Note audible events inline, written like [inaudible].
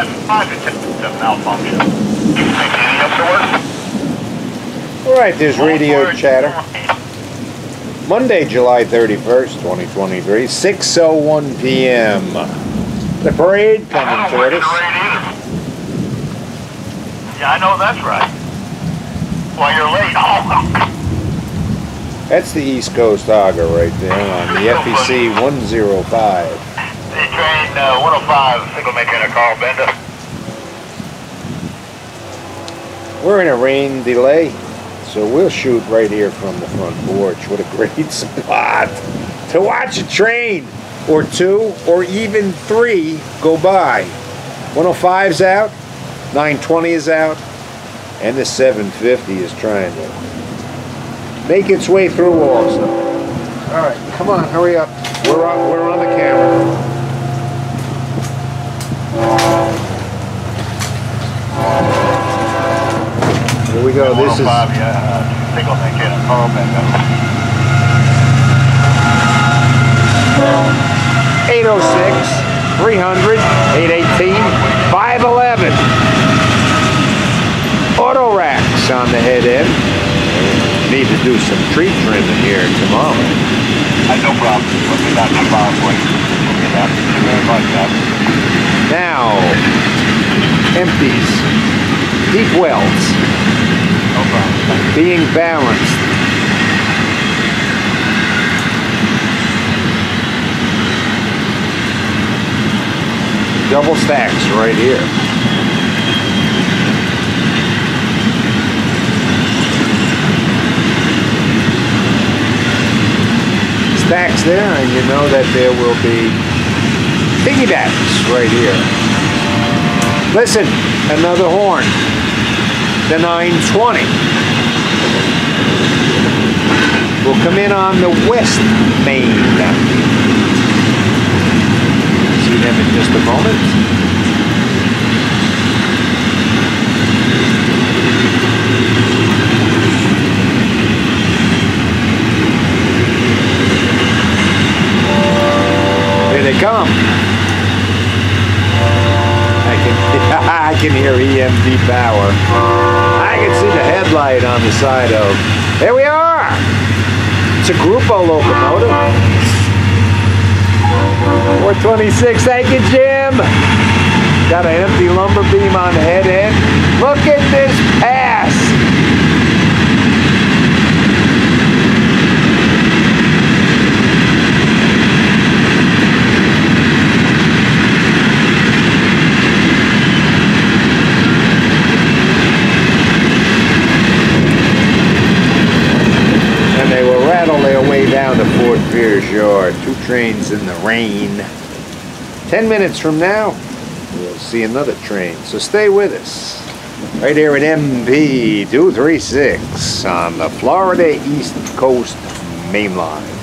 That's 5 to 10 malfunction. Any up to? All right, there's radio chatter. Monday, July 31st, 2023, 6.01 p.m. The parade coming don't toward us. the rate either. Yeah, I know that's right. Well, you're late. Oh, That's the East Coast Auger right there on the FEC 105. Uh, 105, single a Carl Bender. We're in a rain delay, so we'll shoot right here from the front porch. What a great [laughs] spot to watch a train or two or even three go by. 105's out, 920 is out, and the 750 is trying to make its way through also. All right, come on, hurry up. We're on, we're on the camera. Here we go. This is 105, yeah, uh, single maker in a Carl Bender. 806 300 818 511. Auto racks on the head end. Need to do some tree trimming here tomorrow. Uh, no problem. We'll be back to five weeks. We'll be back. Thank you very much, guys. Now, empties, deep wells, No problem. being balanced. Double stacks right here. Stacks there, and you know that there will be piggybacks right here. Listen, another horn. The 920 will come in on the west main. See them in just a moment. They come. [laughs] I can hear EMD power. I can see the headlight on the side of. There we are. It's a Grupo locomotive. 426. Thank you, Jim. Got an empty lumber beam on the head end. Look at this pass. and they will rattle their way down to Fort Pierce Yard. Two trains in the rain. Ten minutes from now, we'll see another train. So stay with us. Right here at MP 236 on the Florida East Coast Main Line.